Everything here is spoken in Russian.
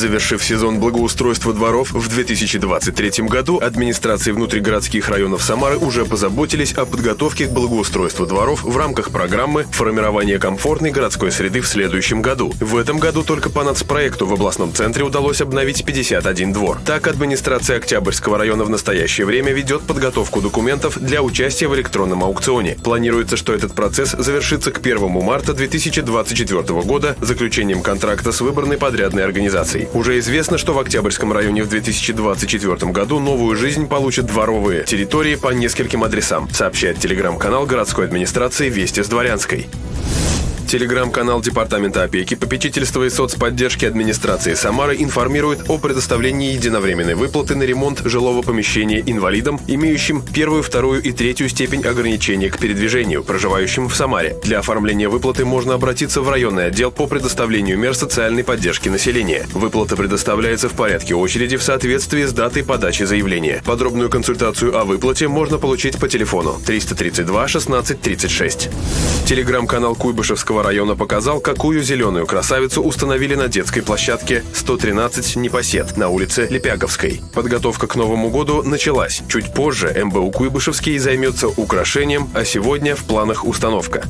Завершив сезон благоустройства дворов в 2023 году, администрации внутригородских районов Самары уже позаботились о подготовке к благоустройству дворов в рамках программы формирования комфортной городской среды в следующем году. В этом году только по нацпроекту в областном центре удалось обновить 51 двор. Так, администрация Октябрьского района в настоящее время ведет подготовку документов для участия в электронном аукционе. Планируется, что этот процесс завершится к 1 марта 2024 года заключением контракта с выбранной подрядной организацией. Уже известно, что в Октябрьском районе в 2024 году новую жизнь получат дворовые территории по нескольким адресам, сообщает телеграм-канал городской администрации «Вести с Дворянской». Телеграм-канал Департамента опеки, попечительства и соцподдержки администрации Самары информирует о предоставлении единовременной выплаты на ремонт жилого помещения инвалидам, имеющим первую, вторую и третью степень ограничения к передвижению, проживающим в Самаре. Для оформления выплаты можно обратиться в районный отдел по предоставлению мер социальной поддержки населения. Выплата предоставляется в порядке очереди в соответствии с датой подачи заявления. Подробную консультацию о выплате можно получить по телефону 332 16 36. Телеграм-канал Куйбышевского района показал, какую зеленую красавицу установили на детской площадке 113 «Непосед» на улице Лепяговской. Подготовка к Новому году началась. Чуть позже МБУ Куйбышевский займется украшением, а сегодня в планах установка.